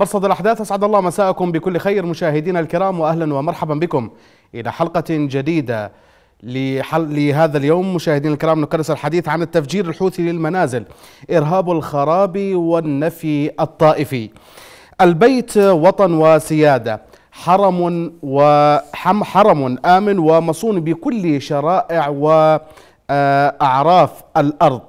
مرصد الأحداث أسعد الله مساءكم بكل خير مشاهدينا الكرام وأهلا ومرحبا بكم. إلى حلقة جديدة لحل لهذا اليوم مشاهدينا الكرام نكرس الحديث عن التفجير الحوثي للمنازل إرهاب الخراب والنفي الطائفي. البيت وطن وسيادة حرم وحم حرم آمن ومصون بكل شرائع وأعراف الأرض.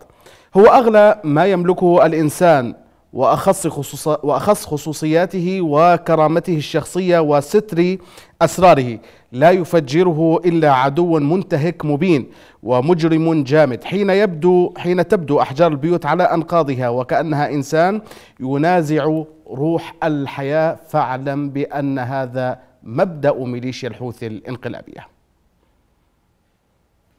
هو أغلى ما يملكه الإنسان وأخص, خصوص وأخص خصوصياته وكرامته الشخصية وستر أسراره. لا يفجره إلا عدو منتهك مبين ومجرم جامد. حين يبدو حين تبدو أحجار البيوت على أنقاضها وكأنها إنسان ينازع روح الحياة فاعلم بأن هذا مبدأ ميليشيا الحوثي الانقلابية.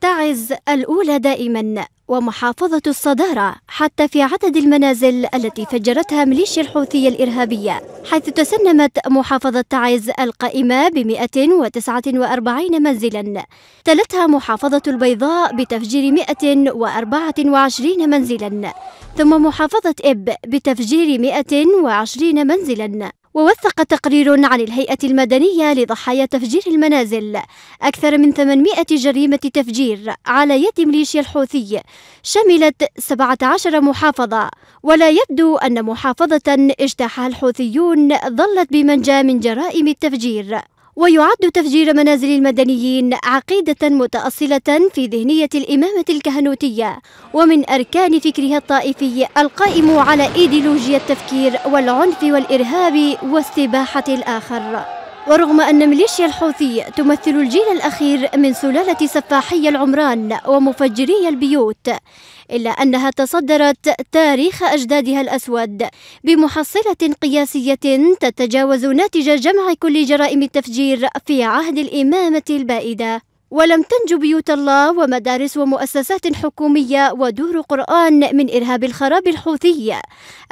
تعز الأولى دائما. ومحافظة الصدارة حتى في عدد المنازل التي فجرتها ميليشيا الحوثية الإرهابية حيث تسنمت محافظة تعز القائمة ب 149 منزلا. تلتها محافظة البيضاء بتفجير 124 منزلا ثم محافظة إب بتفجير 120 منزلا. ووثق تقرير عن الهيئة المدنية لضحايا تفجير المنازل. أكثر من 800 جريمة تفجير على يد ميليشيا الحوثي شملت 17 محافظة. ولا يبدو أن محافظة اجتاحها الحوثيون ظلت بمنجى من جرائم التفجير. ويعد تفجير منازل المدنيين عقيدة متأصلة في ذهنية الإمامة الكهنوتية ومن أركان فكرها الطائفي القائم على إيديولوجيا التفكير والعنف والإرهاب واستباحة الآخر. ورغم أن ميليشيا الحوثي تمثل الجيل الأخير من سلالة سفاحي العمران ومفجري البيوت إلا أنها تصدرت تاريخ أجدادها الأسود بمحصلة قياسية تتجاوز ناتج جمع كل جرائم التفجير في عهد الإمامة البائدة. ولم تنج بيوت الله ومدارس ومؤسسات حكومية ودور قرآن من إرهاب الخراب الحوثي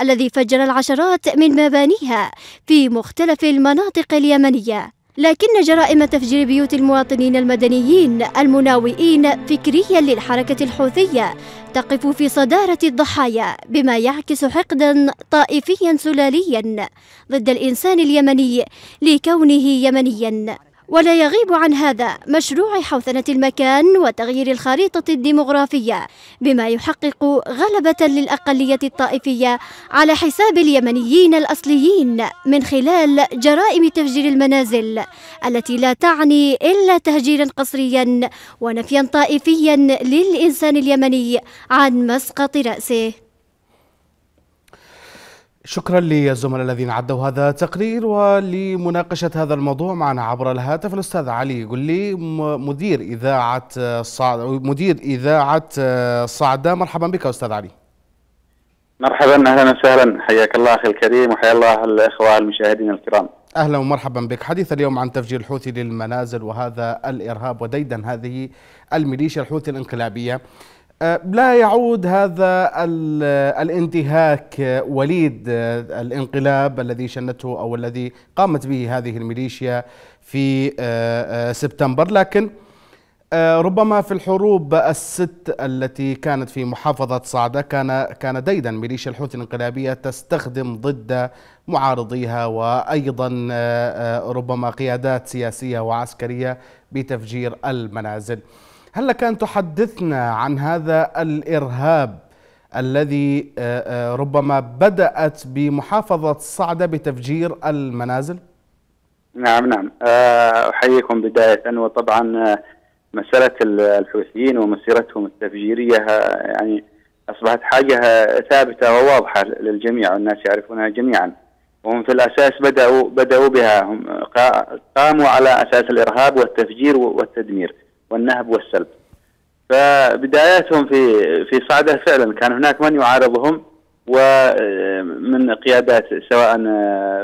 الذي فجر العشرات من مبانيها في مختلف المناطق اليمنية. لكن جرائم تفجير بيوت المواطنين المدنيين المناوئين فكريا للحركة الحوثية تقف في صدارة الضحايا بما يعكس حقدا طائفيا سلاليا ضد الإنسان اليمني لكونه يمنيا. ولا يغيب عن هذا مشروع حوثنة المكان وتغيير الخريطة الديمغرافية بما يحقق غلبة للأقلية الطائفية على حساب اليمنيين الأصليين من خلال جرائم تفجير المنازل التي لا تعني إلا تهجيرا قسريا ونفيا طائفيا للإنسان اليمني عن مسقط رأسه. شكرا للزملاء الذين عدوا هذا التقرير ولمناقشة هذا الموضوع معنا عبر الهاتف. الأستاذ علي يقول لي مدير إذاعة صعد مدير إذاعة صعدة. مرحبا بك أستاذ علي. مرحبا أهلا وسهلا. حياك الله أخي الكريم وحيا الله الإخوة المشاهدين الكرام. أهلا ومرحبا بك. حديث اليوم عن تفجير الحوثي للمنازل وهذا الإرهاب وديدا هذه الميليشيا الحوثي الإنقلابية. لا يعود هذا الانتهاك وليد الانقلاب الذي شنته أو الذي قامت به هذه الميليشيا في سبتمبر. لكن ربما في الحروب الست التي كانت في محافظة صعدة كان كان ديدا ميليشيا الحوثي الانقلابية تستخدم ضد معارضيها وأيضا ربما قيادات سياسية وعسكرية بتفجير المنازل. هل لك أن تحدثنا عن هذا الإرهاب الذي ربما بدأت بمحافظة صعدة بتفجير المنازل؟ نعم نعم. أحييكم بداية وطبعا مسألة الحوثيين ومسيرتهم التفجيرية يعني أصبحت حاجة ثابتة وواضحة للجميع والناس يعرفونها جميعا. وهم في الأساس بدأوا بدأوا بها. هم قاموا على أساس الإرهاب والتفجير والتدمير. والنهب والسلب. فبداياتهم في في صعده فعلا. كان هناك من يعارضهم ومن قيادات سواء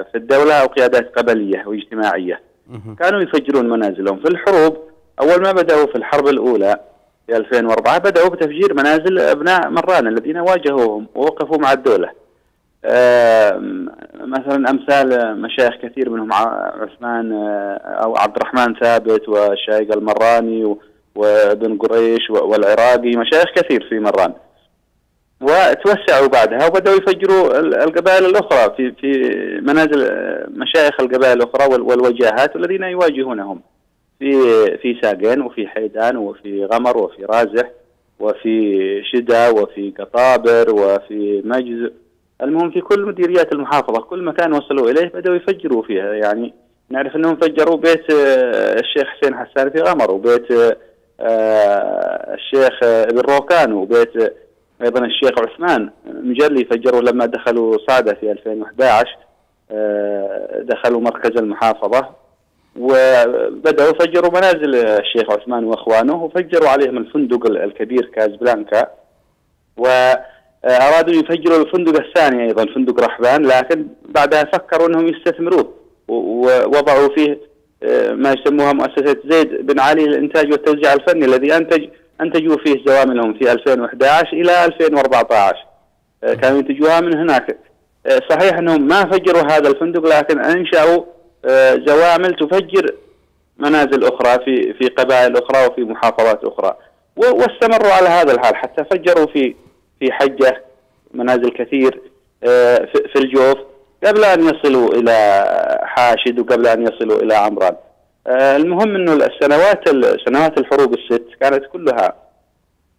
في الدولة أو قيادات قبلية واجتماعية. كانوا يفجرون منازلهم. في الحروب أول ما بدأوا في الحرب الأولى في 2004 بدأوا بتفجير منازل أبناء مران الذين واجهوهم ووقفوا مع الدولة. مثلا أمثال مشايخ كثير منهم عثمان أو عبد الرحمن ثابت والشايق المراني وابن قريش والعراقي مشايخ كثير في مران. وتوسعوا بعدها وبدأوا يفجروا القبائل الأخرى في في منازل مشايخ القبائل الأخرى والوجاهات الذين يواجهونهم. في في ساقين وفي حيدان وفي غمر وفي رازح وفي شدا وفي قطابر وفي مجز المهم في كل مديريات المحافظة كل مكان وصلوا إليه بدأوا يفجروا فيها يعني نعرف إنهم فجروا بيت الشيخ حسين حسان في غمر وبيت آه، الشيخ ابن روكان وبيت أيضا الشيخ عثمان مجلي فجروا لما دخلوا صعده في 2011 آه، دخلوا مركز المحافظة وبدأوا فجروا منازل الشيخ عثمان وإخوانه وفجروا عليهم الفندق الكبير كازبلانكا وارادوا يفجروا الفندق الثاني أيضا فندق رحبان لكن بعدها فكروا إنهم يستثمروه ووضعوا فيه آه، ما يسموها مؤسسة زيد بن علي للإنتاج والتوزيع الفني الذي انتج أنتجوا فيه زواملهم في 2011 إلى 2014 آه، كانوا ينتجوها من هناك. آه، صحيح إنهم ما فجروا هذا الفندق لكن أنشأوا زوامل تفجر منازل أخرى في في قبائل أخرى وفي محافظات أخرى. واستمروا على هذا الحال حتى فجروا في في حجة منازل كثير في الجوف قبل أن يصلوا إلى حاشد وقبل أن يصلوا إلى عمران. آه، المهم إنه السنوات سنوات الحروب الست كانت كلها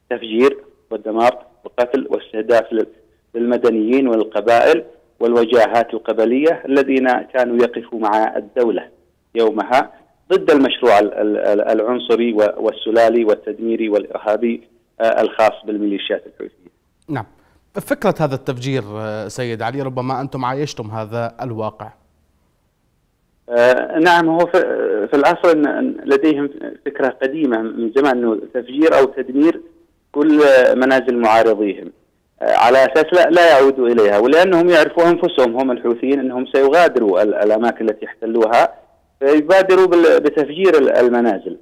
تفجير والدمار والقتل واستهداف للمدنيين والقبائل والوجاهات القبلية الذين كانوا يقفوا مع الدولة يومها ضد المشروع العنصري والسلالي والتدميري والإرهابي آه، الخاص بالميليشيات الحوثية. نعم. فكرة هذا التفجير آه، سيد علي ربما أنتم عايشتم هذا الواقع. آه نعم هو في الأصل لديهم فكرة قديمة من زمان أنه تفجير أو تدمير كل منازل معارضيهم. آه على أساس لا, لا يعودوا إليها ولأنهم يعرفوا أنفسهم هم الحوثيين أنهم سيغادروا الأماكن التي احتلوها فيبادروا بتفجير المنازل.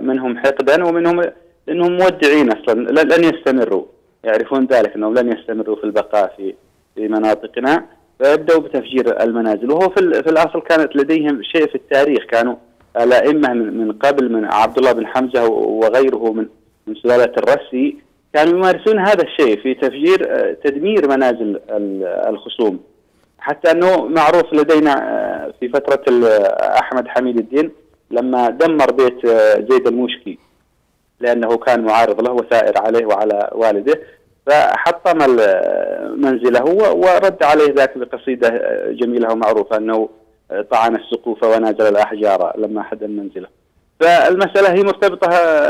منهم حقدا ومنهم انهم مودعين أصلا لن يستمروا. يعرفون ذلك إنهم لن يستمروا في البقاء في في مناطقنا. فيبداوا بتفجير المنازل. وهو في, في الأصل كانت لديهم شيء في التاريخ. كانوا الائمه من قبل من عبد الله بن حمزة وغيره من من سلالة الرسي كانوا يمارسون هذا الشيء في تفجير تدمير منازل الخصوم. حتى أنه معروف لدينا في فترة أحمد حميد الدين لما دمر بيت زيد المشكي لأنه كان معارض له وثائر عليه وعلى والده فحطم منزله ورد عليه ذاك بقصيدة جميلة ومعروفة أنه طعن السقوف ونازل الأحجار لما حدم منزله. فالمسألة هي مرتبطة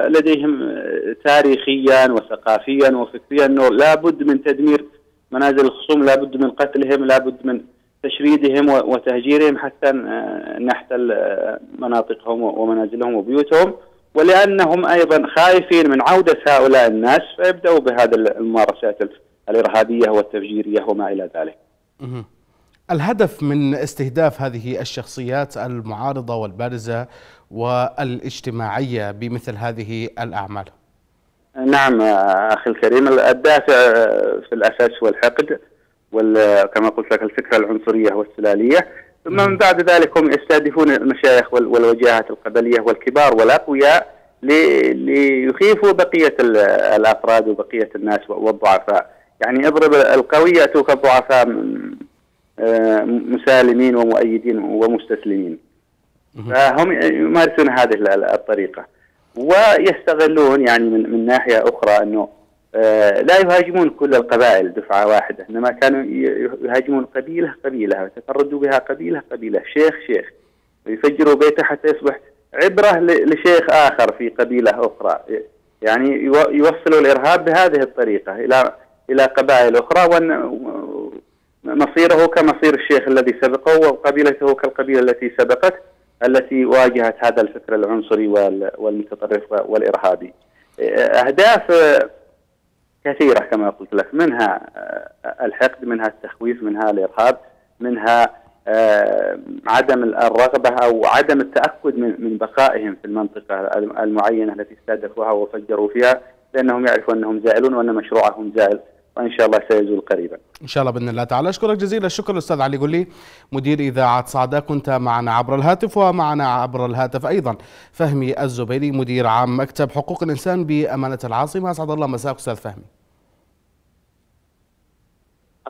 لديهم تاريخيا وثقافيا وفكريا أنه لابد من تدمير منازل الخصوم لابد من قتلهم لابد من تشريدهم وتهجيرهم حتى نحتل مناطقهم ومنازلهم وبيوتهم. ولأنهم أيضا خايفين من عودة هؤلاء الناس فيبدأوا بهذه الممارسات الإرهابية والتفجيرية وما إلى ذلك. الهدف من استهداف هذه الشخصيات المعارضة والبارزة والاجتماعية بمثل هذه الأعمال. نعم أخي الكريم الدافع في الأساس هو الحقد وكما قلت لك الفكرة العنصرية والسلالية ثم من بعد ذلك هم يستهدفون المشايخ والوجاهات القبلية والكبار والأقوياء ليخيفوا بقية الأفراد وبقية الناس والضعفاء. يعني أضرب القوي يأتوك الضعفاء آه، مسالمين ومؤيدين ومستسلمين. فهم يمارسون هذه الطريقة. ويستغلون يعني من من ناحية أخرى أنه لا يهاجمون كل القبائل دفعة واحدة إنما كانوا يهاجمون قبيلة قبيلة ويتفردوا بها قبيلة قبيلة شيخ شيخ ويفجروا بيته حتى يصبح عبرة لشيخ آخر في قبيلة أخرى. يعني يوصلوا الإرهاب بهذه الطريقة إلى إلى قبائل أخرى ومصيره كمصير الشيخ الذي سبقه وقبيلته كالقبيلة التي سبقت التي واجهت هذا الفكر العنصري والمتطرف والإرهابي. أهداف كثيرة كما قلت لك منها آه، الحقد منها التخويف منها الإرهاب منها آه، عدم الرغبة أو عدم التأكد من بقائهم في المنطقة المعينة التي استهدفوها وفجروا فيها لأنهم يعرفوا أنهم زائلون وأن مشروعهم زائل وإن شاء الله سيزول قريبا. إن شاء الله بإذن الله تعالى أشكرك جزيل الشكر أستاذ علي قولي مدير إذاعة صعدة كنت معنا عبر الهاتف ومعنا عبر الهاتف أيضا فهمي الزبيري مدير عام مكتب حقوق الإنسان بأمانة العاصمة أسعد الله مساك أستاذ فهمي.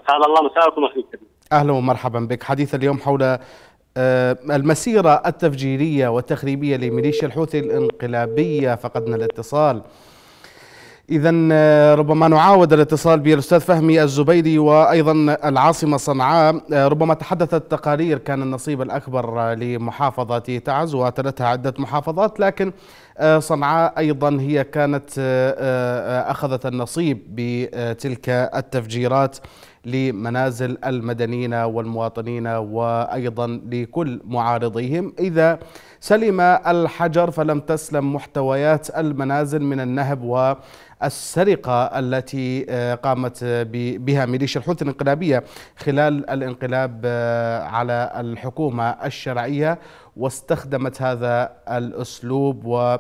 اسعد الله مساءكم أخي الكريم أهلا ومرحبا بك. حديث اليوم حول آه، المسيرة التفجيرية والتخريبية لميليشيا الحوثي الانقلابية. فقدنا الاتصال. إذا آه، ربما نعاود الاتصال بالأستاذ فهمي الزبيدي وأيضا العاصمة صنعاء. آه، ربما تحدثت تقارير كان النصيب الأكبر لمحافظة تعز وتلتها عدة محافظات لكن صنعاء أيضا هي كانت أخذت النصيب بتلك التفجيرات. لمنازل المدنيين والمواطنين وأيضا لكل معارضيهم. إذا سلم الحجر فلم تسلم محتويات المنازل من النهب والسرقة التي آه، قامت بها ميليشيا. الحوثي الانقلابية خلال الانقلاب آه، على الحكومة الشرعية واستخدمت هذا الأسلوب و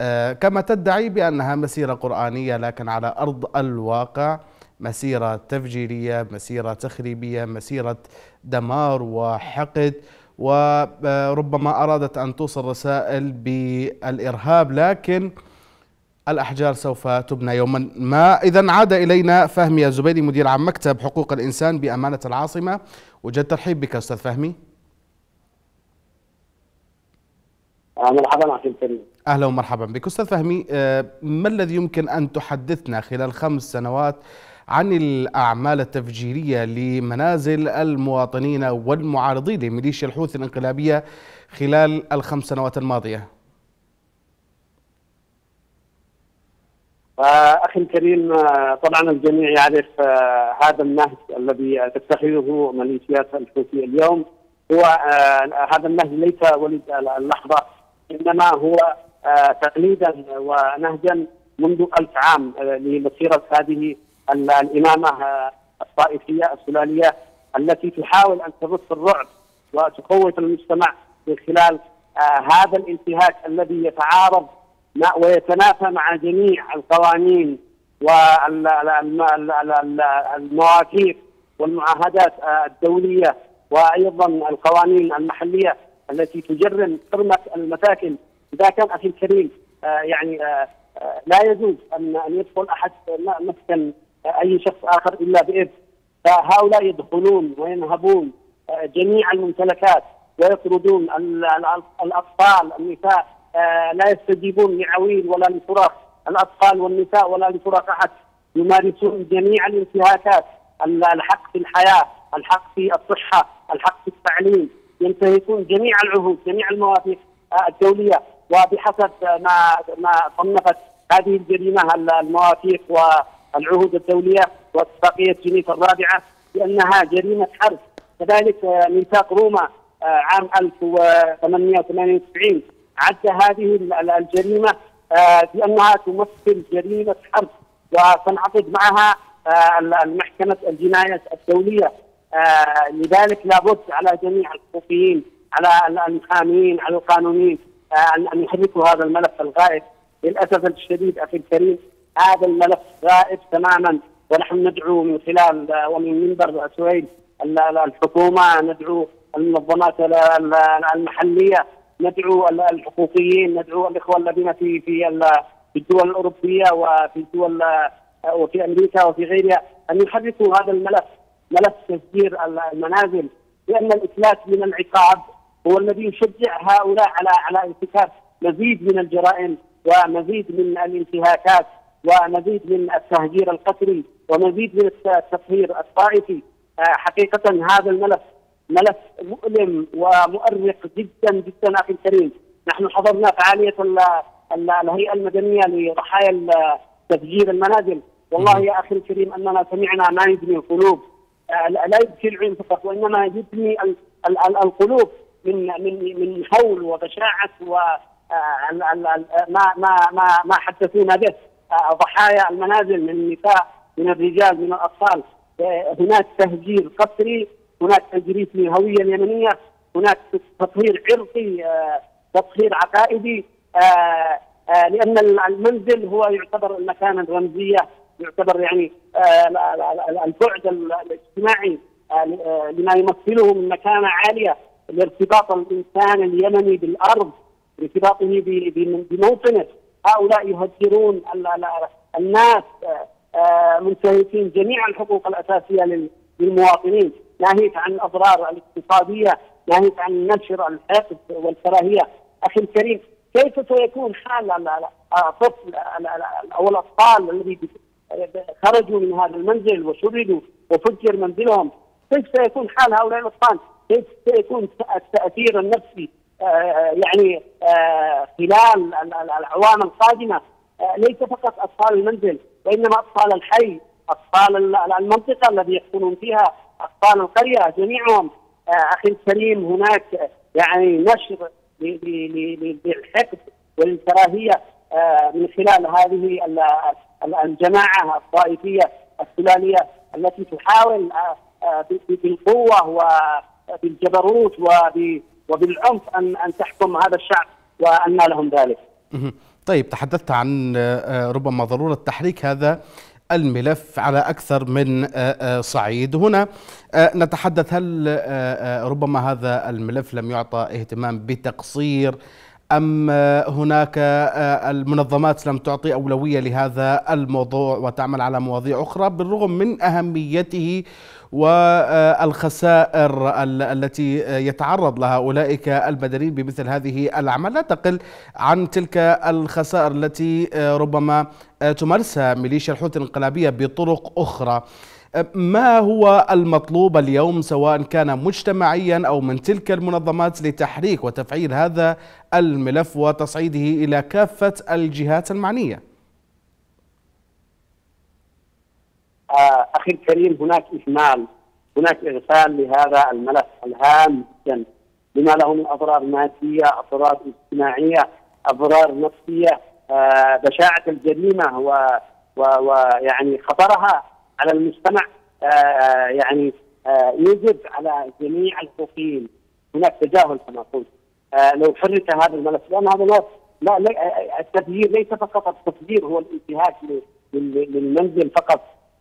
آه، كما تدعي بأنها مسيرة قرآنية لكن على أرض الواقع. مسيرة تفجيرية مسيرة تخريبية مسيرة دمار وحقد وربما أرادت أن توصل رسائل بالإرهاب لكن الأحجار سوف تبنى يوما. ما إذا عاد إلينا فهمي الزبيدي مدير عام مكتب حقوق الإنسان بأمانة العاصمة. وجد ترحيب بك أستاذ فهمي. مرحبا أهلا ومرحبا بك. أستاذ فهمي آه، ما الذي يمكن أن تحدثنا خلال خمس سنوات عن الأعمال التفجيرية لمنازل المواطنين والمعارضين لميليشيا الحوثي الانقلابية خلال الخمس سنوات الماضية. آه، أخي الكريم آه، طبعا الجميع يعرف آه، هذا النهج الذي تتخذه ميليشيات الحوثي اليوم. هو هذا النهج ليس ولد اللحظة إنما هو تقليدا ونهجا منذ ألف عام لمسيرة هذه الإمامة الطائفية السلالية التي تحاول أن تبث الرعب وتخوف المجتمع من خلال آه، هذا الانتهاك الذي يتعارض ويتنافى مع جميع القوانين والمواثيق والمعاهدات آه، الدولية وأيضا القوانين المحلية التي تجرم حرمة المساكن. إذا كان أخي الكريم آه، يعني لا يجوز ان يدخل أحد مسكن أي شخص آخر إلا بإذن. فهؤلاء يدخلون وينهبون آه، جميع الممتلكات ويطردون الأطفال النساء آه، لا يستجيبون لعويل ولا لصراخ الأطفال والنساء ولا لصراخ أحد. يمارسون جميع الانتهاكات الحق في الحياة، الحق في الصحة، الحق في التعليم، ينتهكون جميع العهود، جميع المواثيق آه، الدولية. وبحسب ما ما صنفت هذه الجريمة المواثيق و العهود الدولية واتفاقيه جنيف الرابعة بانها جريمة حرب. كذلك آه، ميثاق روما آه، عام 1898 عد هذه الجريمة آه، بانها تمثل جريمة حرب. وتنعقد معها المحكمة الجنايات الدولية. لذلك لابد على جميع الحقوقيين على المحامين على القانونيين أن يحركوا هذا الملف الغائب. للأسف الشديد أخي الكريم هذا الملف غائب تماما ونحن ندعو من خلال ومن منبر سويد الحكومة ندعو المنظمات المحلية ندعو الحقوقيين ندعو الإخوة الذين في في في الدول الأوروبية وفي الدول وفي أمريكا وفي غيرها أن يحركوا هذا الملف ملف تسجير المنازل لأن الافلاس من العقاب هو الذي يشجع هؤلاء على على ارتكاب مزيد من الجرائم ومزيد من الانتهاكات. ومزيد من التهجير القسري ومزيد من التطهير الطائفي. آه، حقيقة هذا الملف ملف مؤلم ومؤرق جدا جدا أخي الكريم. نحن حضرنا فعالية الهيئة المدنية لضحايا تفجير المنازل. والله يا أخي الكريم أننا سمعنا ما يبني القلوب آه، لا يبكي العين فقط وإنما يبني القلوب من من من هول وبشاعة و آه، ما ما ما ما حدثونا به. ضحايا المنازل من النساء من الرجال من الأطفال. هناك تهجير قسري هناك تجريف للهوية اليمنية هناك تطهير عرقي تطهير عقائدي. لأن المنزل هو يعتبر مكانا رمزيه يعتبر يعني البعد الاجتماعي لما يمثله من مكانة عالية لارتباط الإنسان اليمني بالأرض ارتباطه بموطنه. هؤلاء يهجرون الناس منتهكين جميع الحقوق الأساسية للمواطنين. ناهيك عن الأضرار الاقتصادية ناهيك عن نشر الحقد والكراهية. أخي الكريم كيف سيكون حال الطفل أو الأطفال الذي خرجوا من هذا المنزل وشردوا وفجر منزلهم؟ كيف سيكون حال هؤلاء الأطفال؟ كيف سيكون التاثير النفسي آه، يعني آه، خلال الأعوام القادمة آه، ليس فقط أطفال المنزل وإنما أطفال الحي، أطفال المنطقة الذي يسكنون فيها، أطفال القرية جميعهم. أخي الكريم هناك يعني نشر للحقد والكراهية من خلال هذه الجماعة الطائفية السلالية التي تحاول بالقوة وبالجبروت وبالعنف ان أن تحكم هذا الشعب وأن لهم ذلك. طيب تحدثت عن آه، ربما ضرورة تحريك هذا الملف على أكثر من آه، آه، صعيد هنا نتحدث هل ربما هذا الملف لم يعطى اهتمام بتقصير أم هناك المنظمات لم تعطي أولوية لهذا الموضوع وتعمل على مواضيع أخرى بالرغم من أهميته والخسائر التي يتعرض لها أولئك المدنيين بمثل هذه الأعمال لا تقل عن تلك الخسائر التي ربما تمارسها ميليشيا الحوثي الانقلابية بطرق أخرى ما هو المطلوب اليوم سواء كان مجتمعيا أو من تلك المنظمات لتحريك وتفعيل هذا الملف وتصعيده إلى كافة الجهات المعنية؟ آه، أخي الكريم هناك اهمال هناك اغفال لهذا الملف الهام جدا بما له من أضرار مادية، أضرار اجتماعية، أضرار نفسية، آه، بشاعة الجريمة ويعني خطرها على المجتمع آه، يعني يجب على جميع الحقوقيين هناك تجاهل كما قلت. لو حرك هذا الملف لأن هذا الملف لا, لا التفجير ليس فقط التفجير هو الانتهاك للمنزل فقط.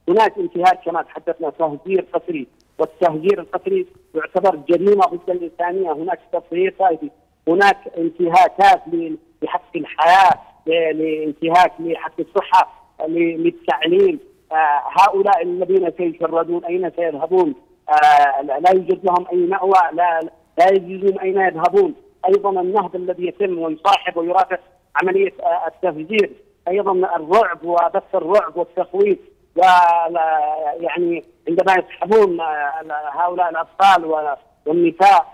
هناك انتهاك كما تحدثنا تهجير قسري. والتهجير القسري يعتبر جريمة ضد الإنسانية، هناك تطهير طائفي، هناك انتهاكات لحق الحياة، لانتهاك لحق الصحة، للتعليم، آه هؤلاء الذين سيشردون أين سيذهبون؟ آه لا يوجد لهم أي مأوى، لا لا يجدون أين يذهبون، أيضا النهب الذي يتم ويصاحب ويرافق عملية آه التفجير، أيضا الرعب وبث الرعب والتخويف. ويعني عندما يسحبون هؤلاء الأطفال والنساء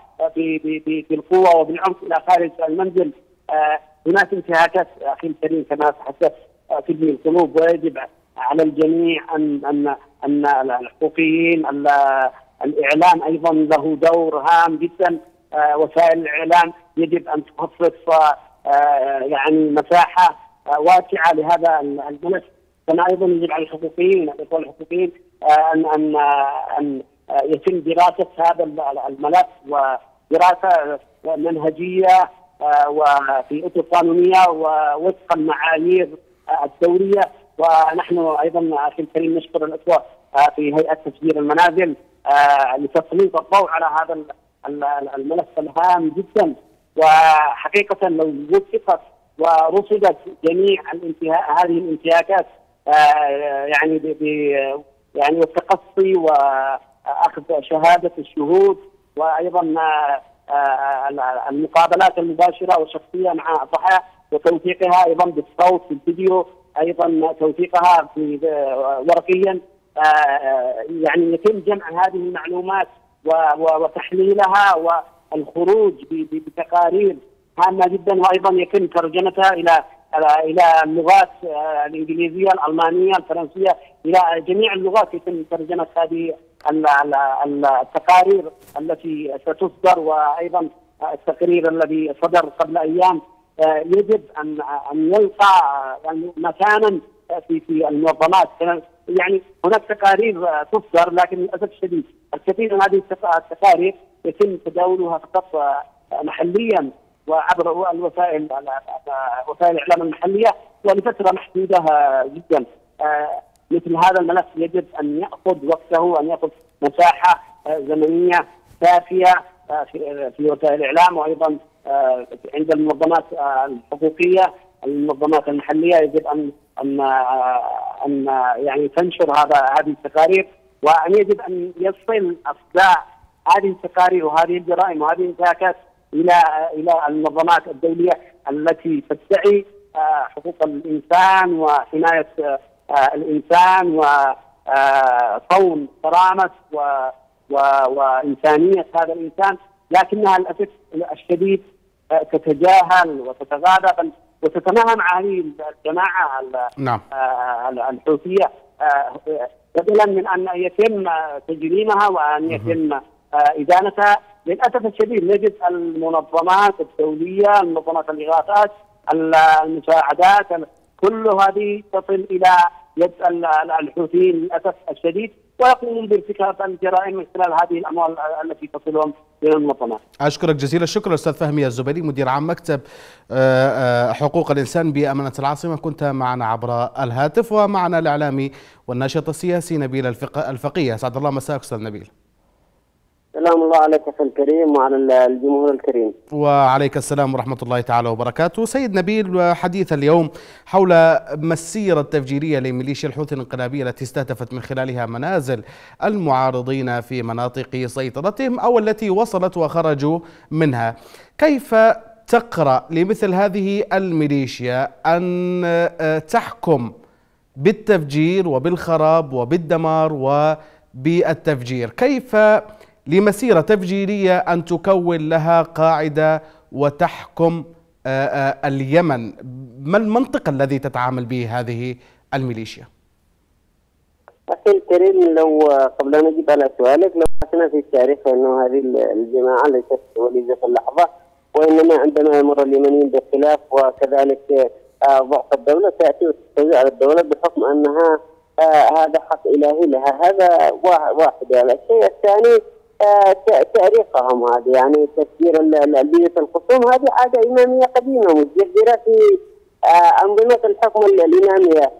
بالقوه وبالعنف إلى خارج المنزل آه، هناك انتهاكات أخي الكريم كما تحدثت تبني القلوب ويجب على الجميع أن أن أن الحقوقيين الإعلام أيضا له دور هام جدا آه، وسائل الإعلام يجب أن تخصص آه، يعني مساحة واسعة لهذا الملف كما أيضا يجب على الحقوقيين الاخوان الحقوقيين آه، ان ان آه، ان آه، يتم دراسة هذا الملف ودراسة منهجية وفي أطر قانونية ووفق المعايير الدورية. ونحن أيضا أخي الكريم نشكر الأخوة في هيئة تسجيل المنازل لتسليط الضوء على هذا الملف الهام جدا. وحقيقة لو وفقت ورصدت جميع الانتهاء هذه الانتهاكات آه، يعني ب يعني والتقصي وأخذ شهادة الشهود وأيضا آه، المقابلات المباشرة والشخصيه مع الضحايا وتوثيقها أيضا بالصوت في الفيديو أيضا توثيقها في آه، ورقيا. يعني يتم جمع هذه المعلومات وتحليلها والخروج بتقارير هامة جدا وأيضا يتم ترجمتها إلى إلى اللغات آه، الإنجليزية، الألمانية، الفرنسية، إلى جميع اللغات يتم ترجمة هذه التقارير التي ستصدر وأيضا التقرير الذي صدر قبل أيام. آه، يجب ان أن يلقى يعني مكانا في في المنظمات يعني هناك تقارير تصدر لكن للأسف الشديد الكثير من هذه التقارير يتم تداولها فقط آه، محليا. وعبر الوسائل وسائل الإعلام المحلية ولفترة محدودة جدا. آه، مثل هذا الملف يجب أن يأخذ وقته وان يأخذ مساحة آه، زمنية كافية آه، في وسائل الإعلام وأيضا عند المنظمات الحقوقية المنظمات المحلية يجب أن أن أن يعني تنشر هذا هذه التقارير وأن يجب أن يصل أصداء هذه التقارير وهذه الجرائم وهذه الانتهاكات إلى إلى المنظمات الدولية التي تدعي حقوق الإنسان وحماية الإنسان وصون كرامة وإنسانية هذا الإنسان. لكنها للأسف الشديد تتجاهل وتتغاضى بل وتتناهم هذه الجماعة نعم. الحوثية. بدلا من أن يتم تجريمها وأن يتم إدانتها للأسف الشديد نجد المنظمات الدولية منظمات الإغاثات المساعدات كل هذه تصل إلى يد الحوثيين للأسف الشديد ويقومون بارتكاب الجرائم من خلال هذه الأموال التي تصلهم من المنظمات. أشكرك جزيل الشكر أستاذ فهمي الزبيري مدير عام مكتب حقوق الإنسان بأمانة العاصمة كنت معنا عبر الهاتف ومعنا الإعلامي والناشط السياسي نبيل الفقية اسعد الله مساك أستاذ نبيل. سلام الله عليك أخي الكريم وعلى الجمهور الكريم. وعليك السلام ورحمة الله تعالى وبركاته، سيد نبيل حديث اليوم حول مسيرة التفجيريه لميليشيا الحوثي الانقلابية التي استهدفت من خلالها منازل المعارضين في مناطق سيطرتهم أو التي وصلت وخرجوا منها. كيف تقرأ لمثل هذه الميليشيا أن تحكم بالتفجير وبالخراب وبالدمار وبالتفجير، كيف لمسيرة تفجيرية أن تكون لها قاعدة وتحكم اليمن. ما المنطق الذي تتعامل به هذه الميليشيا؟ أخي الكريم لو قبل أن أجيب على سؤالك لو أتنا في التاريخ أنه هذه الجماعة ليست وليدة اللحظة وإنما عندما يمر اليمنيين باختلاف وكذلك ضعف الدولة تأتي وتستولي على الدولة بحكم أنها هذا حق إلهي لها. هذا واحد. الشيء الثاني تاريخهم هذه. يعني تسجيل البيوت الخصوم هذه عادة إمامية قديمة متجذرة في أنظمة الحكم الإمامية.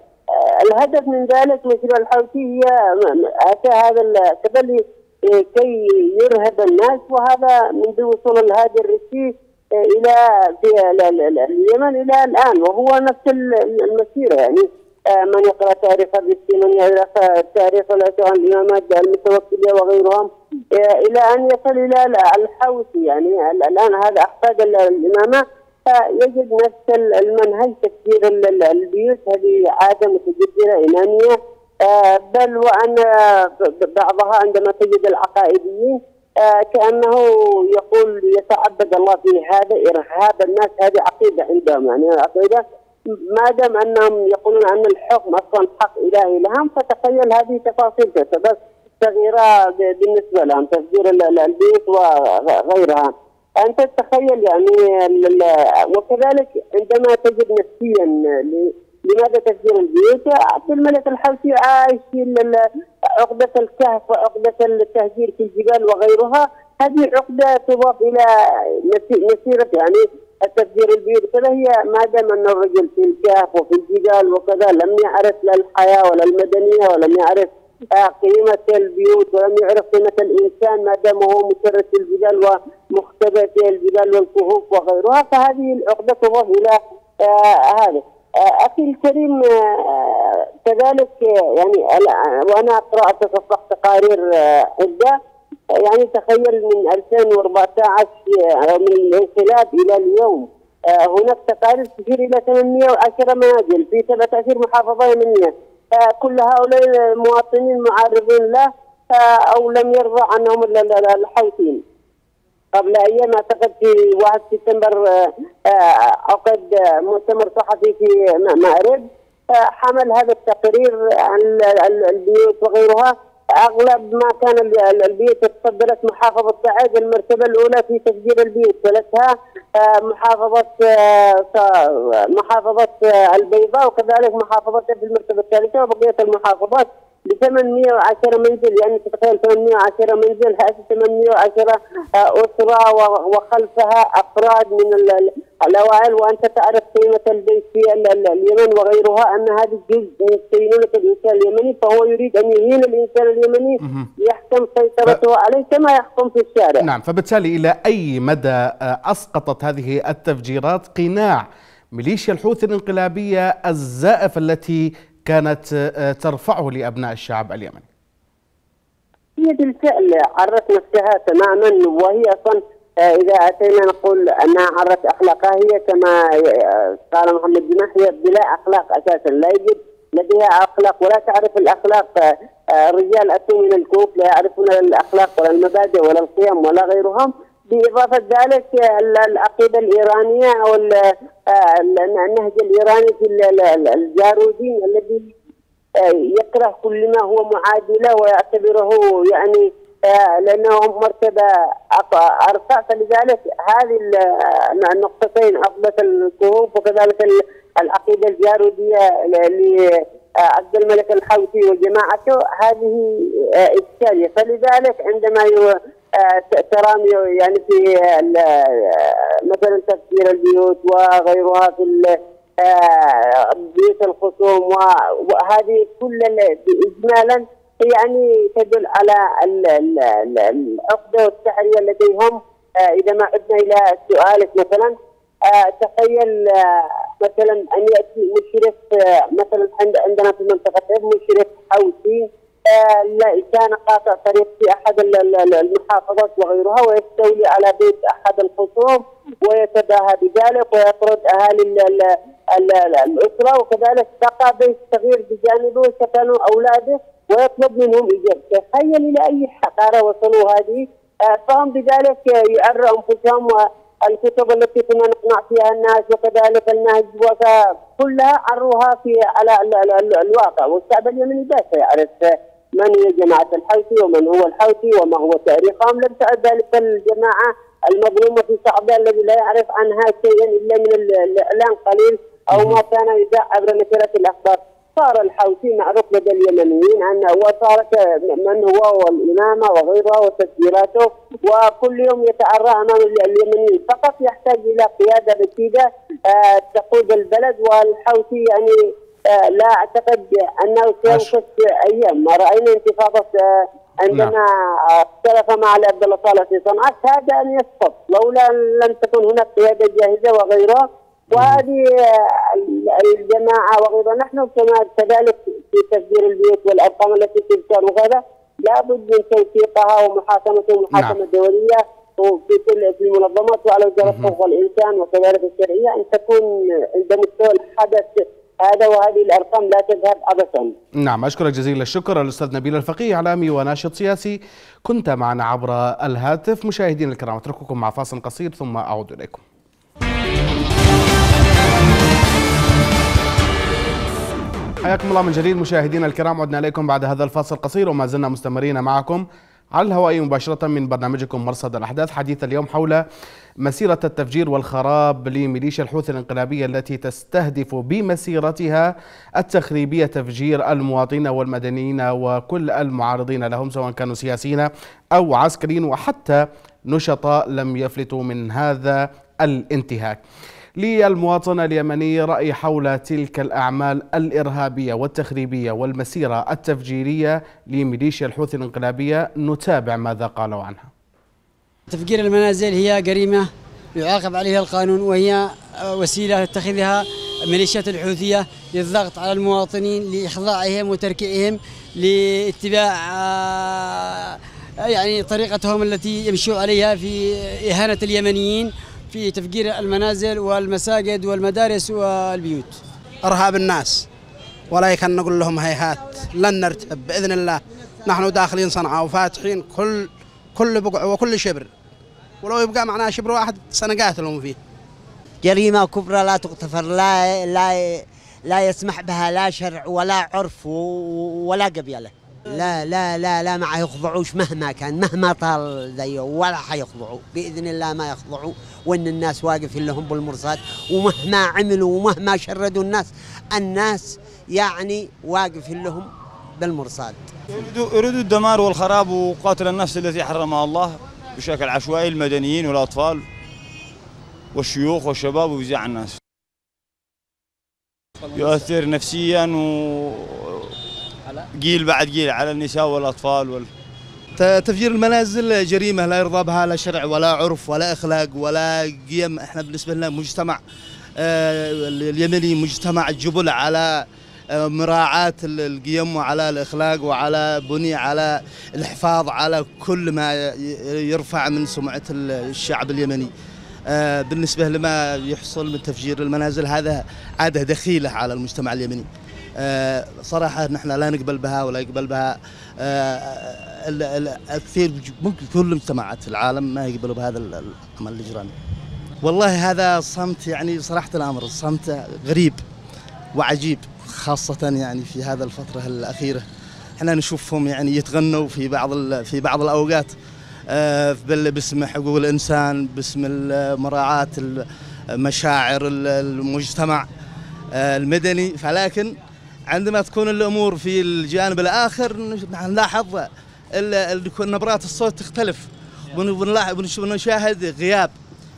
الهدف من ذلك مثل الحوثي هي أتى هذا التبلي كي يرهب الناس وهذا منذ وصول الهادي الروسي إلى في اليمن إلى الآن وهو نفس المسيرة. يعني من يقرأ تاريخ الروسي من يقرأ تاريخ الامامات المتوكله وغيرهم إلى أن يصل إلى الحوثي يعني. الآن هذا احفاد الإمامة. يجد نفس المنهج تكسير البيوت هذه عادة متجذرة اماميه بل وأن بعضها عندما تجد العقائديين كأنه يقول يتعبد الله في هذا إرهاب الناس. هذه عقيدة عندهم يعني عقيدة ما دام أنهم يقولون أن الحكم أصلا حق إلهي لهم فتخيل هذه تفاصيل بس صغيره بالنسبة لهم تفجير البيت وغيرها. أنت تتخيل يعني وكذلك عندما تجد نفسيا لماذا تفجير البيوت؟ عبد الملك الحوثي عايش في عقدة الكهف وعقدة التهجير في الجبال وغيرها. هذه عقدة تضاف إلى مسيرة يعني التفجير البيوت كذا هي ما دام أن الرجل في الكهف وفي الجبال وكذا لم يعرف لا الحياة ولا المدنية ولم يعرف قيمة البيوت ولم يعرف قيمة الإنسان ما دام هو مسرة الجبال ومختبئ في الجبال والكهوف وغيرها فهذه العقدة تضاف إلى هذا أخي الكريم كذلك يعني وأنا قرأت تصفح تقارير عدة. يعني تخيل من 2014 من الانقلاب إلى اليوم. هناك تقارير تشير إلى 810 منازل في 17 محافظة يمنية كل هؤلاء المواطنين معرضين له أو لم يرضى عنهم الحوثيين. قبل أيام أعتقد في 1 سبتمبر عقد مؤتمر صحفي في مأرب حمل هذا التقرير عن البيوت وغيرها. أغلب ما كان البيوت تصدرت محافظة سعيد المرتبة الأولى في تسجيل البيوت تلتها محافظة محافظة البيضاء وكذلك محافظه المرتبة الثالثة وبقية المحافظات. ب 810 منزل يعني تتخيل 810 منزل هذه 810 أسرة وخلفها أفراد من الأوائل وأنت تعرف قيمة البيت في اليمن وغيرها أن هذا جزء من صينونه الإنسان اليمني فهو يريد أن يهين الإنسان اليمني يحكم سيطرته ف... عليه كما يحكم في الشارع. نعم فبالتالي إلى أي مدى أسقطت هذه التفجيرات قناع ميليشيا الحوثي الانقلابية الزائف التي كانت آه، ترفعه لأبناء الشعب اليمني. هي بالفعل عرت نفسها تماما وهي أصلا آه، إذا أتينا نقول انها عرت أخلاقها هي كما آه، قال محمد جماح هي بلا أخلاق أساسا لا يوجد لديها أخلاق ولا تعرف الأخلاق آه، رجال أتوا من الكوف لا يعرفون الأخلاق ولا المبادئ ولا القيم ولا غيرهم. بإضافة ذلك آه، ال- العقيدة الإيرانية أو ال- آه، النهج الإيراني في ال- ال- الجارودين الذي يكره كل ما هو معادي له ويعتبره يعني آه، لأنه مرتبة ارفع فلذلك هذه ال- النقطتين عقده الكهوف وكذلك ال- العقيدة الجاروديه لعبد الملك الحوثي وجماعته. هذه آه، إشكالية. فلذلك عندما آه، ت- ترى يعني في آه، مثلا تفجير البيوت وغيرها في آه، بيوت الخصوم وهذه كل ال- اجمالا يعني تدل على ال- ال- ال- العقده والتحريه لديهم إذا ما عدنا إلى سؤالك مثلا تخيل مثلا أن يأتي مشرف مثلا عند عندنا في منطقه مشرف حوثي لا كان قاطع طريق في أحد ال- ال- ال- المحافظات وغيرها ويستولي على بيت أحد الخصوم ويتباهى بذلك ويطرد أهالي ال- ال- ال- ال- الأسرة وكذلك تقع بيت صغير بجانبه سكنوا أولاده ويطلب منهم اجابه تخيل إلى أي حقارة وصلوا هذه. آه، فهم بذلك يعروا أنفسهم والكتب التي كنا نقنع فيها الناس وكذلك النهج وكلها عروها في على ال- ال- ال- الواقع. والشعب اليمني بس يعرف من هي جماعة الحوثي ومن هو الحوثي وما هو تاريخهم. لم تعد ذلك الجماعة المظلومه في صعبان الذي لا يعرف عنها شيئا إلا من ال- الإعلام قليل أو ما كان يذاع عبر نشرة الأخبار. صار الحوثي معروف لدى اليمنيين انه وصارت من هو والإمامة وغيرها وتسجيلاته وكل يوم يتعرى أمام ال- اليمنيين. فقط يحتاج إلى قيادة رشيده آه، تقود البلد. والحوثي يعني آه، لا أعتقد أنه سينقص أيام. ما رأينا انتفاضة آه، عندما اختلف مع علي عبد الله صالح في صنعاء كاد أن يسقط لولا لم تكن هناك قيادة جاهزة وغيرها. وهذه الجماعة وغيرها. نحن كما كذلك في تفجير البيوت والأرقام التي تذكر وغيرها لابد من توثيقها ومحاكمتها محاكمة نعم. دولية وفي كل في المنظمات وعلى وزارة حقوق الانسان وكذلك الشرعية أن تكون عند مستوى الحدث هذا وهذه الأرقام لا تذهب عبثا. نعم أشكرك جزيل الشكر الأستاذ نبيل الفقيه إعلامي وناشط سياسي. كنت معنا عبر الهاتف. مشاهدينا الكرام أترككم مع فاصل قصير ثم أعود إليكم. حياكم الله من جديد مشاهدينا الكرام عدنا إليكم بعد هذا الفاصل القصير وما زلنا مستمرين معكم على الهواء مباشرة من برنامجكم مرصد الأحداث حديث اليوم حول مسيرة التفجير والخراب لميليشيا الحوثي الانقلابية التي تستهدف بمسيرتها التخريبية تفجير المواطنين والمدنيين وكل المعارضين لهم سواء كانوا سياسيين أو عسكريين وحتى نشطاء لم يفلتوا من هذا الانتهاك. للمواطن اليمني رأي حول تلك الأعمال الإرهابية والتخريبية والمسيرة التفجيرية لميليشيا الحوثي الانقلابية. نتابع ماذا قالوا عنها. تفجير المنازل هي جريمة يعاقب عليها القانون وهي وسيلة تتخذها ميليشيات الحوثية للضغط على المواطنين لإخضاعهم وتركيعهم لاتباع آه، يعني طريقتهم التي يمشوا عليها في إهانة اليمنيين. في تفجير المنازل والمساجد والمدارس والبيوت. أرهاب الناس. ولا يكن نقول لهم هيهات لن نرتهب بإذن الله نحن داخلين صنعاء وفاتحين كل كل بقع وكل شبر. ولو يبقى معنا شبر واحد سنقاتلهم فيه. جريمة كبرى لا تغتفر لا لا لا يسمح بها لا شرع ولا عرف ولا قبيلة. لا لا لا لا ما يخضعوش مهما كان مهما طال ذي ولا حيخضعوا بإذن الله ما يخضعوا وإن الناس واقفين لهم بالمرصاد ومهما عملوا ومهما شردوا الناس الناس يعني واقفين لهم بالمرصاد. يريدوا الدمار والخراب وقاتل النفس التي حرمها الله بشكل عشوائي المدنيين والأطفال والشيوخ والشباب ويزيع الناس. يؤثر نفسيا و جيل بعد جيل على النساء والأطفال وال... تفجير المنازل جريمة لا يرضى بها لا شرع ولا عرف ولا إخلاق ولا قيم. إحنا بالنسبة لنا مجتمع آه، اليمني مجتمع جبل على آه، مراعاة ال- القيم وعلى الإخلاق وعلى بني على الحفاظ على كل ما يرفع من سمعة ال- الشعب اليمني. آه، بالنسبة لما يحصل من تفجير المنازل هذا عادة دخيلة على المجتمع اليمني. صراحة نحن لا نقبل بها ولا يقبل بها آه، ال- ال- الكثير ممكن كل المجتمعات العالم ما يقبلوا بهذا ال- العمل الإجرامي. والله هذا صمت يعني صراحة الأمر صمت غريب وعجيب خاصة يعني في هذا الفترة الأخيرة. إحنا نشوفهم يعني يتغنوا في بعض في بعض الأوقات آه، باسم حقوق الإنسان باسم مراعاة مشاعر ال- المجتمع آه، المدني. فلكن عندما تكون الأمور في الجانب الآخر نش- نلاحظ نبرات الصوت تختلف. ون- ونلاحظ ونش- ونشاهد غياب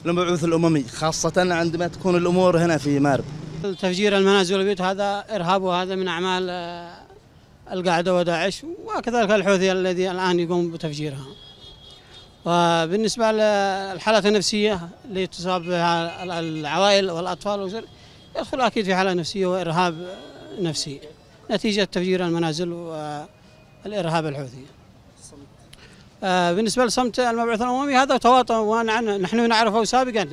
المبعوث الأممي خاصة عندما تكون الأمور هنا في مارب. تفجير المنازل والبيوت هذا إرهاب وهذا من أعمال آه، القاعدة وداعش وكذلك الحوثي الذي الآن يقوم بتفجيرها. وبالنسبة للحالات النفسية اللي تصاب بها العوائل والأطفال والأسر يدخل أكيد في حالة نفسية وإرهاب نفسي. نتيجة تفجير المنازل والإرهاب الحوثي. آه، بالنسبة لصمت المبعوث الأممي هذا تواطؤ ونحن نعرفه سابقا.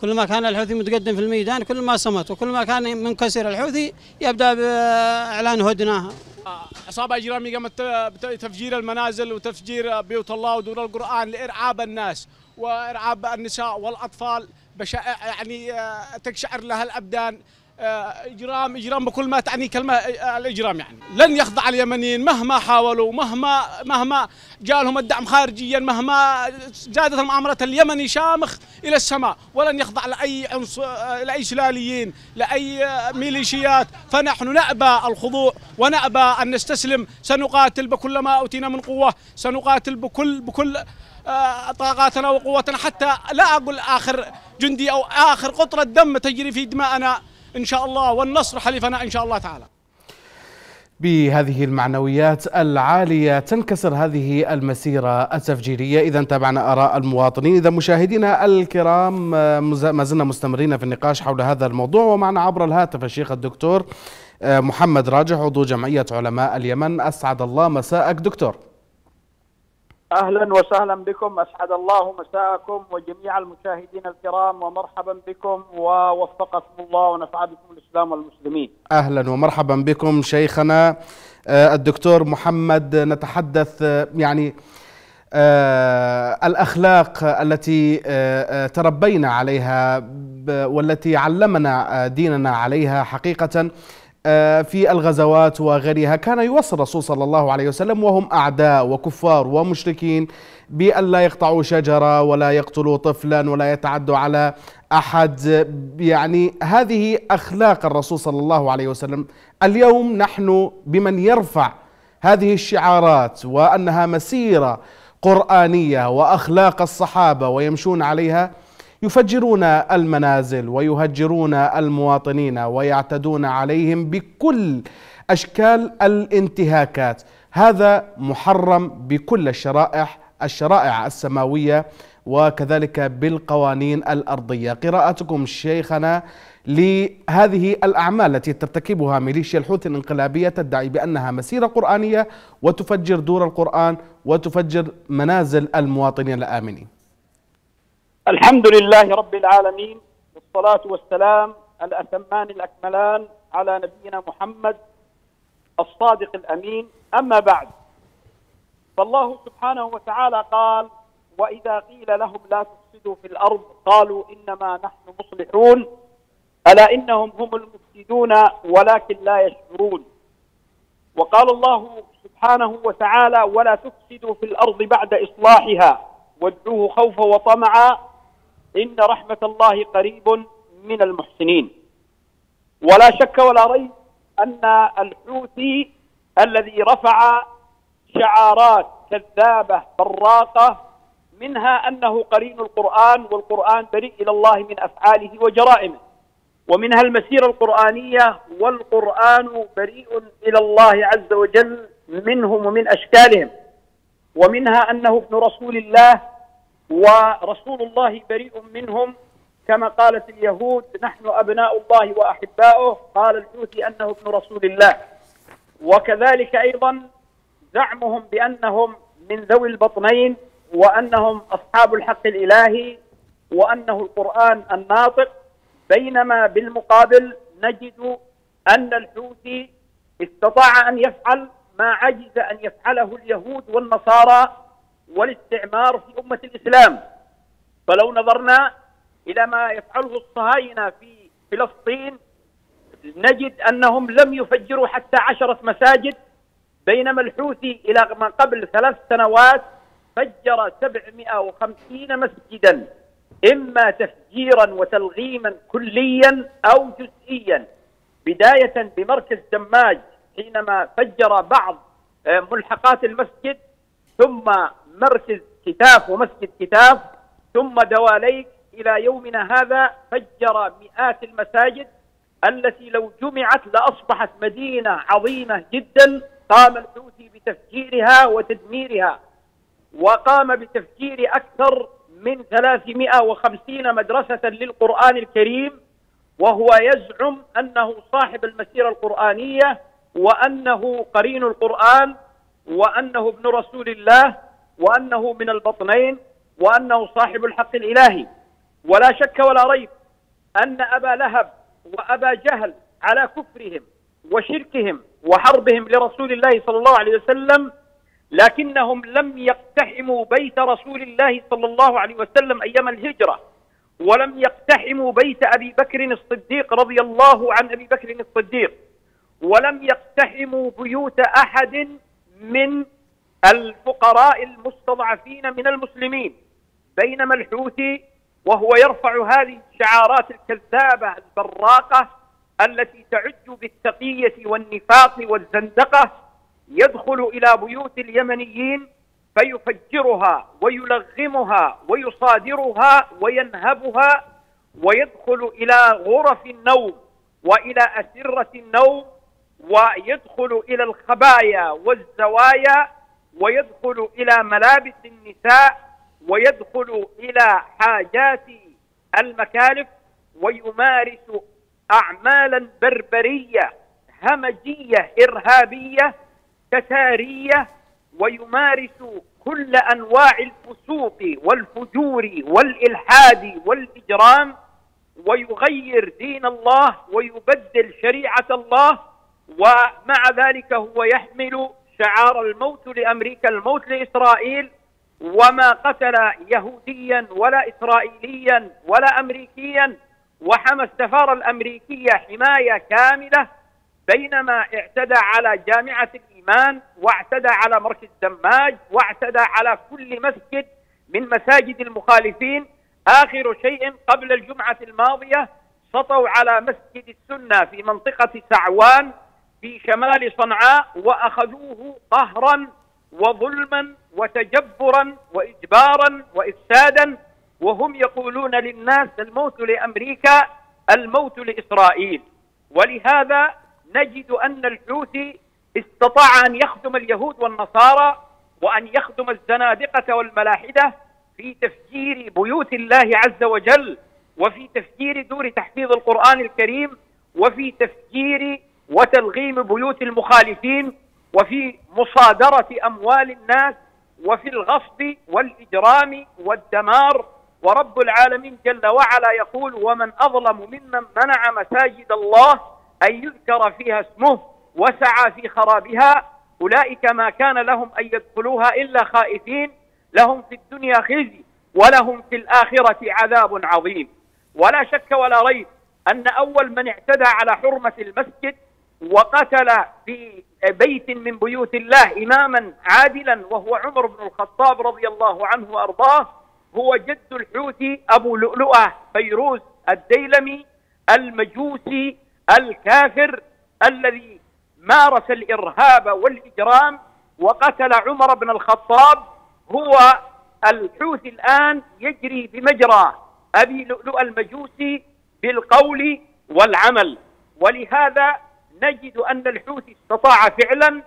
كل ما كان الحوثي متقدم في الميدان كل ما صمت وكل ما كان منكسر الحوثي يبدأ بإعلان هدنة عصابة إجرامية قامت بتفجير المنازل وتفجير بيوت الله ودور القرآن لإرعاب الناس وإرعاب النساء والأطفال بشائع يعني آه، تقشعر لها الأبدان. آه، إجرام إجرام بكل ما تعني كلمة آه، الإجرام يعني. لن يخضع اليمنيين مهما حاولوا مهما مهما جاء لهم الدعم خارجيا مهما زادت المؤامرة اليمني شامخ إلى السماء. ولن يخضع لأي عنصر آه، لأي سلاليين آه، ميليشيات. فنحن نأبى الخضوع ونأبى أن نستسلم. سنقاتل بكل ما أوتينا من قوة. سنقاتل بكل بكل طاقاتنا وقوتنا. حتى لا أقول آخر جندي أو آخر قطرة دم تجري في دماءنا. إن شاء الله والنصر حليفنا إن شاء الله تعالى. بهذه المعنويات العالية تنكسر هذه المسيرة التفجيرية. إذا تابعنا آراء المواطنين. إذا مشاهدينا الكرام ما زلنا مستمرين في النقاش حول هذا الموضوع. ومعنا عبر الهاتف الشيخ الدكتور آه، محمد راجح عضو جمعية علماء اليمن. أسعد الله مساءك دكتور. أهلا وسهلا بكم. أسعد الله مساءكم وجميع المشاهدين الكرام ومرحبا بكم ووفقكم الله ونفع بكم الإسلام والمسلمين. أهلا ومرحبا بكم شيخنا آه، الدكتور محمد. نتحدث آه، يعني آه، الأخلاق التي تربينا عليها والتي علمنا ديننا عليها حقيقة. آه، في الغزوات وغيرها. كان يوصي الرسول صلى الله عليه وسلم وهم أعداء وكفار ومشركين بأن لا يقطعوا شجرة ولا يقتلوا طفلا ولا يتعدوا على أحد. يعني هذه أخلاق الرسول صلى الله عليه وسلم. اليوم نحن بمن يرفع هذه الشعارات وأنها مسيرة قرآنية وأخلاق الصحابة ويمشون عليها يفجرون المنازل ويهجرون المواطنين ويعتدون عليهم بكل أشكال الانتهاكات. هذا محرم بكل الشرائح الشرائع السماوية وكذلك بالقوانين الأرضية. قراءتكم شيخنا لهذه الأعمال التي ترتكبها ميليشيا الحوثي الانقلابية تدعي بأنها مسيرة قرآنية وتفجر دور القرآن وتفجر منازل المواطنين الآمنين. الحمد لله رب العالمين والصلاة والسلام الأتمان الأكملان على نبينا محمد الصادق الأمين. أما بعد فالله سبحانه وتعالى قال وإذا قيل لهم لا تفسدوا في الأرض قالوا إنما نحن مصلحون ألا إنهم هم المفسدون ولكن لا يشعرون. وقال الله سبحانه وتعالى ولا تفسدوا في الأرض بعد إصلاحها وادعوه خوفا وطمعا. إن رحمة الله قريب من المحسنين. ولا شك ولا ريب أن الحوثي الذي رفع شعارات كذابة براقة منها أنه قرين القرآن والقرآن بريء إلى الله من أفعاله وجرائمه. ومنها المسيرة القرآنية والقرآن بريء إلى الله عز وجل منهم ومن أشكالهم. ومنها أنه ابن رسول الله ورسول الله بريء منهم كما قالت اليهود نحن أبناء الله وأحباؤه. قال الحوثي أنه ابن رسول الله. وكذلك أيضا زعمهم بأنهم من ذوي البطنين وأنهم أصحاب الحق الإلهي وأنه القرآن الناطق. بينما بالمقابل نجد أن الحوثي استطاع أن يفعل ما عجز أن يفعله اليهود والنصارى والاستعمار في أمة الإسلام. فلو نظرنا إلى ما يفعله الصهاينة في فلسطين نجد أنهم لم يفجروا حتى عشرة مساجد بينما الحوثي إلى ما قبل ثلاث سنوات فجر 750 مسجدا إما تفجيرا وتلغيما كليا أو جزئيا. بداية بمركز دماج حينما فجر بعض آه، ملحقات المسجد ثم مركز كتاف ومسجد كتاف ثم دواليك إلى يومنا هذا فجر مئات المساجد التي لو جمعت لأصبحت مدينة عظيمة جدا قام الحوثي بتفجيرها وتدميرها وقام بتفجير أكثر من 350 مدرسة للقرآن الكريم وهو يزعم أنه صاحب المسيرة القرآنية وأنه قرين القرآن وأنه ابن رسول الله وأنه من البطنين وأنه صاحب الحق الإلهي. ولا شك ولا ريب أن أبا لهب وأبا جهل على كفرهم وشركهم وحربهم لرسول الله صلى الله عليه وسلم لكنهم لم يقتحموا بيت رسول الله صلى الله عليه وسلم أيام الهجرة ولم يقتحموا بيت أبي بكر الصديق رضي الله عن أبي بكر الصديق ولم يقتحموا بيوت أحد من الفقراء المستضعفين من المسلمين بينما الحوثي وهو يرفع هذه الشعارات الكذابة البراقة التي تعج بالتقية والنفاق والزندقة يدخل إلى بيوت اليمنيين فيفجرها ويلغمها ويصادرها وينهبها ويدخل إلى غرف النوم وإلى أسرة النوم ويدخل إلى الخبايا والزوايا ويدخل إلى ملابس النساء ويدخل إلى حاجات المكالف ويمارس أعمالا بربرية همجية إرهابية تتارية ويمارس كل أنواع الفسوق والفجور والإلحاد والإجرام ويغير دين الله ويبدل شريعة الله ومع ذلك هو يحمل شعار الموت لأمريكا الموت لإسرائيل وما قتل يهوديا ولا إسرائيليا ولا أمريكيا وحمى السفارة الأمريكية حماية كاملة بينما اعتدى على جامعة الإيمان واعتدى على مركز دماج واعتدى على كل مسجد من مساجد المخالفين. آخر شيء قبل الجمعة الماضية سطوا على مسجد السنة في منطقة سعوان في شمال صنعاء وأخذوه قهرا وظلما وتجبرا وإجبارا وإفسادا وهم يقولون للناس الموت لأمريكا الموت لإسرائيل. ولهذا نجد أن الحوثي استطاع أن يخدم اليهود والنصارى وأن يخدم الزنادقة والملاحدة في تفجير بيوت الله عز وجل وفي تفجير دور تحفيظ القرآن الكريم وفي تفجير وتلغيم بيوت المخالفين وفي مصادرة أموال الناس وفي الغصب والإجرام والدمار. ورب العالمين جل وعلا يقول ومن أظلم ممن منع مساجد الله أن يذكر فيها اسمه وسعى في خرابها. أولئك ما كان لهم أن يدخلوها إلا خائفين. لهم في الدنيا خزي ولهم في الآخرة عذاب عظيم. ولا شك ولا ريب أن أول من اعتدى على حرمة المسجد وقتل في بيت من بيوت الله إماما عادلا وهو عمر بن الخطاب رضي الله عنه وأرضاه هو جد الحوثي أبو لؤلؤة فيروز الديلمي المجوسي الكافر الذي مارس الإرهاب والإجرام وقتل عمر بن الخطاب هو الحوثي الآن يجري بمجرى أبي لؤلؤ المجوسي بالقول والعمل. ولهذا نجد أن الحوثي استطاع فعلا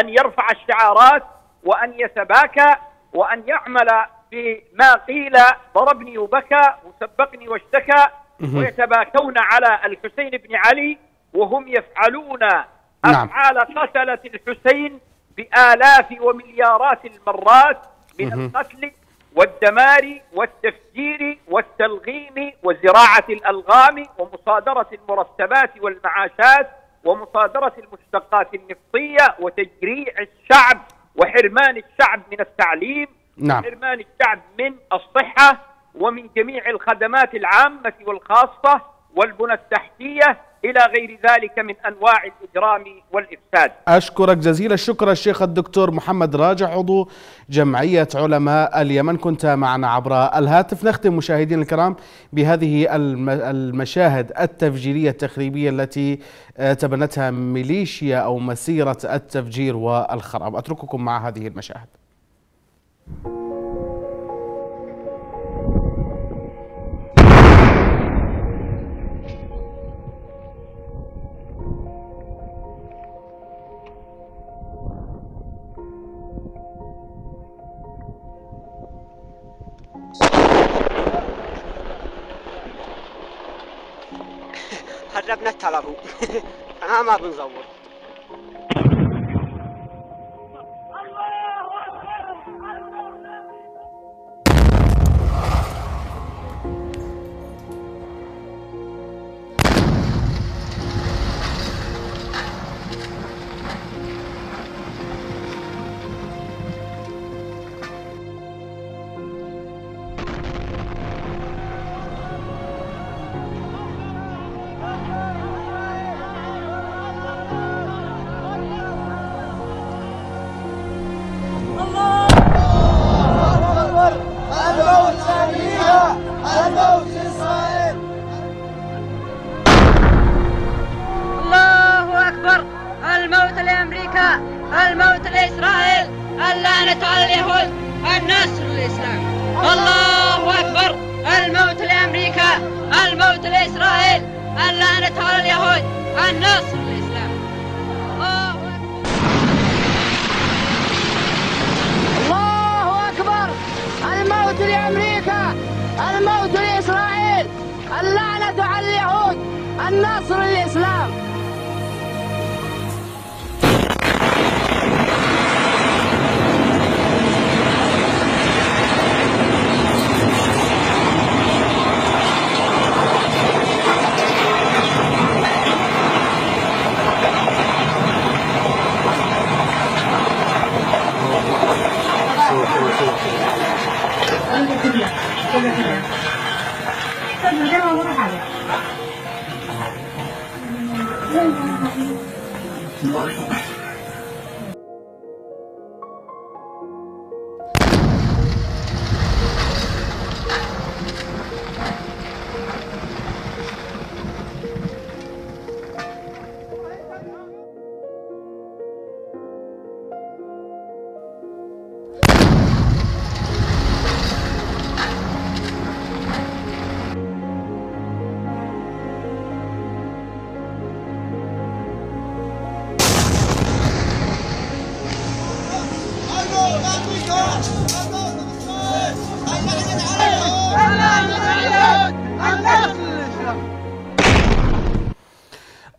أن يرفع الشعارات وأن يتباكى وأن يعمل بما قيل ضربني وبكى وسبقني واشتكى ويتباكون على الحسين بن علي وهم يفعلون أفعال قتلة الحسين بآلاف ومليارات المرات من القتل والدمار والتفجير والتلغيم وزراعة الألغام ومصادرة المرتبات والمعاشات ومصادرة المشتقات النفطية وتجريع الشعب وحرمان الشعب من التعليم نعم. وحرمان الشعب من الصحة ومن جميع الخدمات العامة والخاصة والبنى التحتية إلى غير ذلك من أنواع الإجرام والإفساد. أشكرك جزيل الشكر الشيخ الدكتور محمد راجع عضو جمعية علماء اليمن. كنت معنا عبر الهاتف. نختم مشاهدينا الكرام بهذه الم- المشاهد التفجيرية التخريبية التي آه، تبنتها ميليشيا أو مسيرة التفجير والخراب. أترككم مع هذه المشاهد. هربنا التلفون أنا ما بنزور.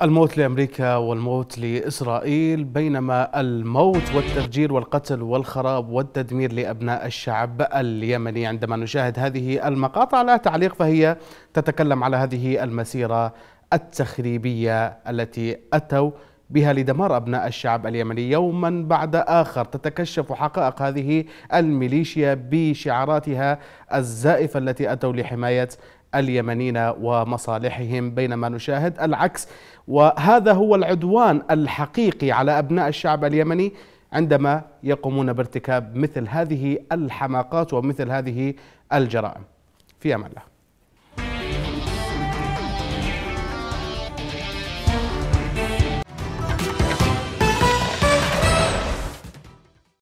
الموت لأمريكا والموت لإسرائيل بينما الموت والتفجير والقتل والخراب والتدمير لأبناء الشعب اليمني. عندما نشاهد هذه المقاطع لا تعليق فهي تتكلم على هذه المسيرة التخريبية التي أتوا بها لدمار أبناء الشعب اليمني يوما بعد آخر. تتكشف حقائق هذه الميليشيا بشعاراتها الزائفة التي أتوا لحماية اليمنيين ومصالحهم. بينما نشاهد العكس وهذا هو العدوان الحقيقي على أبناء الشعب اليمني عندما يقومون بارتكاب مثل هذه الحماقات ومثل هذه الجرائم. في أمان الله.